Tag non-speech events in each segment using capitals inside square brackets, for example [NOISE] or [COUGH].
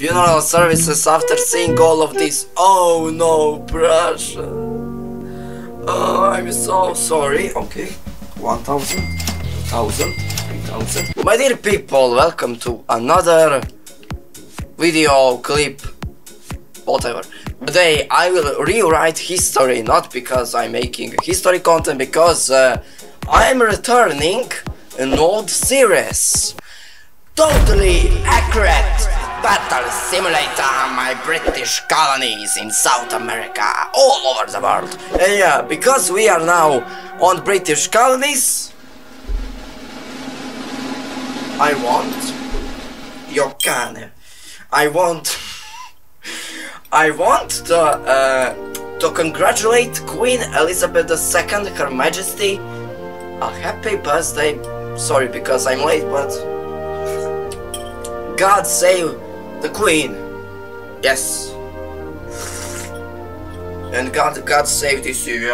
funeral services after seeing all of this. Oh no, Prussia. Oh, I'm so sorry. Okay, 1000, 2000, 3000. My dear people, welcome to another video clip. Whatever. Today I will rewrite history, not because I'm making history content, because uh, I'm returning an old series. Totally accurate battle simulator my British colonies in South America, all over the world. And yeah, because we are now on British colonies, I want your can. I want I want to uh, to congratulate Queen Elizabeth II, Her Majesty. A happy birthday. Sorry because I'm late, but God save the Queen. Yes. And God, God save this year.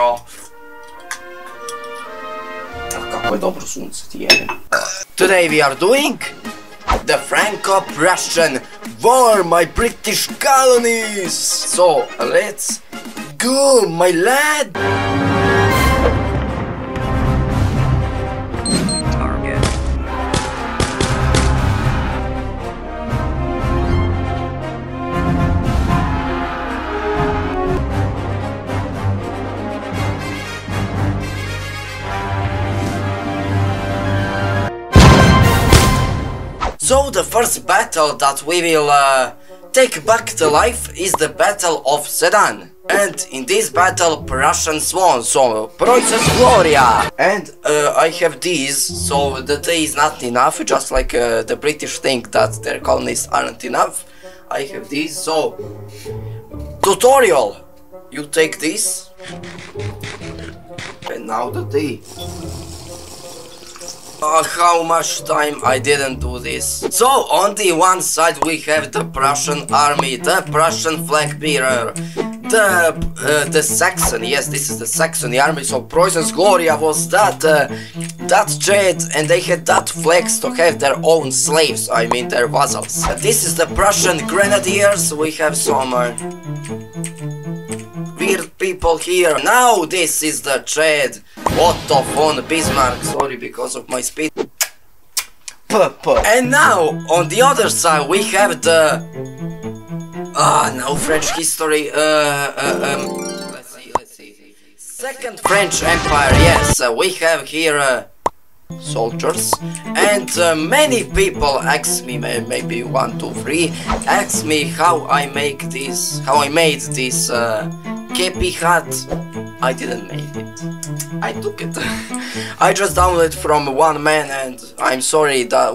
Какой добрый солнце Today we are doing the Franco-Prussian War, my British colonies. So let's go, my lad. So the first battle that we will uh, take back to life is the Battle of Sedan. And in this battle Prussians won, so Preußen's Gloria! And uh, I have these, so the day is not enough, just like uh, the British think that their colonies aren't enough. I have these, so... Tutorial! You take this. And now the day. Uh, how much time I didn't do this. So on the one side we have the Prussian army, the Prussian flag bearer, the uh, the Saxon. Yes, this is the Saxon army. So Preußen's Gloria was that uh, that trade, and they had that flags to have their own slaves. I mean their vassals. This is the Prussian grenadiers. We have some. Uh, weird people here. Now this is the trade. Otto von Bismarck. Sorry because of my speed. And now on the other side we have the. Ah, no French history. Uh, uh, um. Let's see. Let's see. Second French Empire. Yes, uh, we have here. Uh, soldiers and uh, many people ask me maybe one two three ask me how I make this how I made this uh, kepi hat I didn't make it I took it. [LAUGHS] I just downloaded from one man and I'm sorry that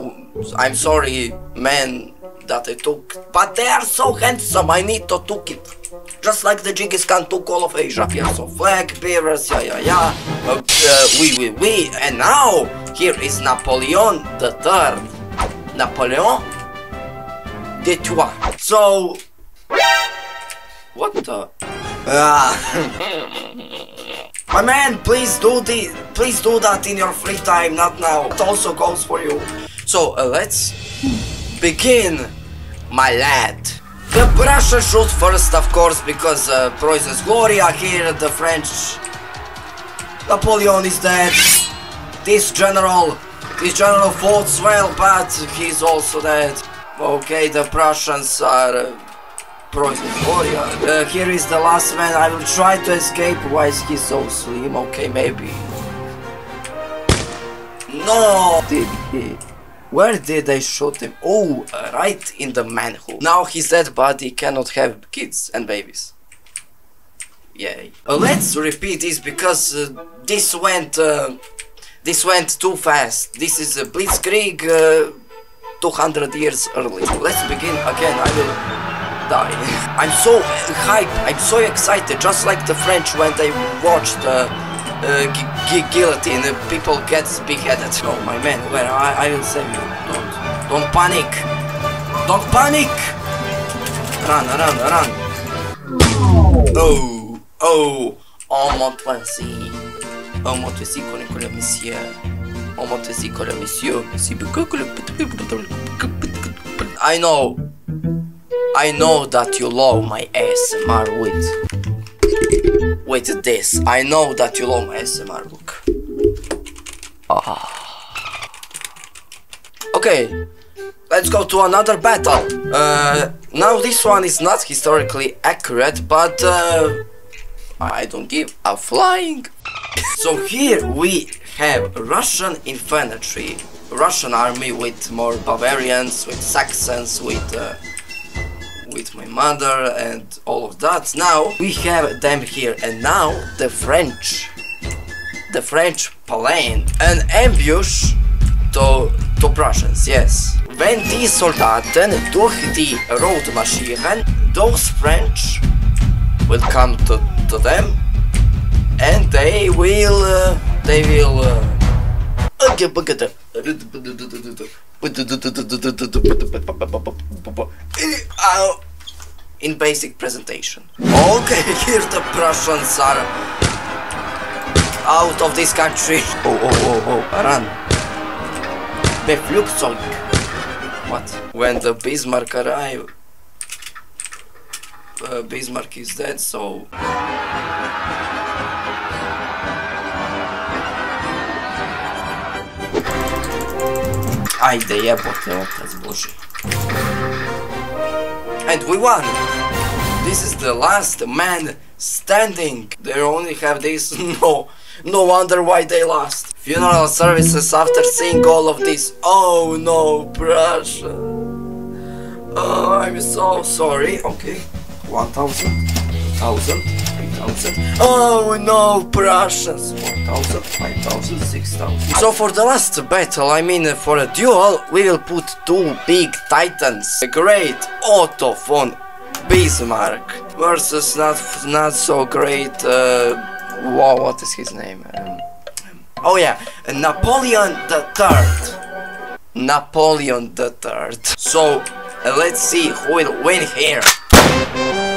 I'm sorry man that I took. But they are so handsome I need to took it. Just like the Genghis Khan took all of Asia. Here so flag bearers yeah yeah yeah. Uh, uh, we we we. And now here is Napoleon the third. Napoleon de Trois so what the? Ah [LAUGHS] my man please do the please do that in your free time not now. It also goes for you. So uh, let's begin my lad. The Prussians shoot first of course because uh, Preußen's Gloria here the French. Napoleon is dead. This general this general fought well but he's also dead. Okay the Prussians are uh, Gloria uh, here is the last man I will try to escape why is he so slim okay maybe no did he where did they shoot him? Oh, uh, right in the manhole. Now he's dead, but he cannot have kids and babies. Yay. Uh, let's repeat this because uh, this went uh, this went too fast. This is a blitzkrieg uh, 200 years early. Let's begin again. I will die. I'm so hyped. I'm so excited. Just like the French when they watched uh, uh, gu- gu- guillotine, people get beheaded. Oh my man, where I, I will save you. Don't, don't panic. Don't panic. Run, run, run. Oh, oh, on m'a voici. On m'a voici con con le monsieur. On m'a voici con le monsieur. I know. I know that you love my ASMR with with this. I know that you love my ASMR look. Ah. Okay, let's go to another battle. Uh, now this one is not historically accurate, but uh, I don't give a flying. so here we have Prussian infantry, Prussian army with more Bavarians, with Saxons, with uh, with my mother and all of that. Now we have them here and now the French. The French plan an ambush to, to Prussians, yes. When die Soldaten durch die road marschieren, those French will come to, to them and they will uh, they will uh, in basic presentation. Okay, [LAUGHS] here the Prussians are out of this country. Oh, oh, oh, oh, run. The Flugzeug. What? When the Bismarck arrive, uh, Bismarck is dead, so... Ajde jebote otac Boži. And we won! This is the last man standing. They only have this. [LAUGHS] No, no wonder why they lost. Funeral services after seeing all of this. Oh no, Prussia. Oh, I'm so sorry. Okay, 1000, 1000, 3000. Oh no, Prussians. 1000, 5000, 6000. So for the last battle, I mean for a duel, we will put two big titans. The great Otto von Bismarck versus not not so great. Uh, wow, what is his name? Um, oh yeah, Napoleon the Third. Napoleon the Third. So uh, let's see who will win here.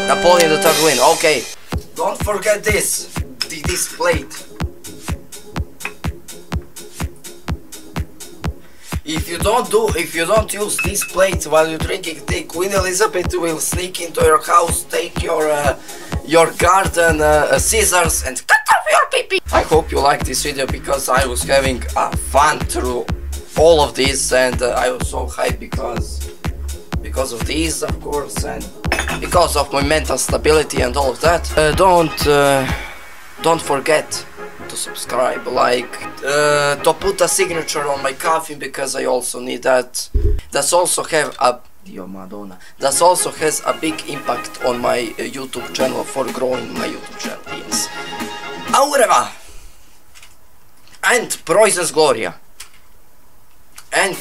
Napoleon the Third win. Okay. Don't forget this. This plate. If you don't do, if you don't use this plate while you're drinking tea, Queen Elizabeth will sneak into your house, take your uh, your garden uh, scissors and cut off your pee, I hope you like this video because I was having uh, fun through all of this and uh, I was so hyped because because of these of course and because of my mental stability and all of that. Uh, don't uh, don't forget to subscribe, like, uh, to put a signature on my coffin because I also need that. That's also have a Dio Madonna. That also has a big impact on my uh, YouTube channel for growing my YouTube channel. Yes. Aureva and Preußen's Gloria and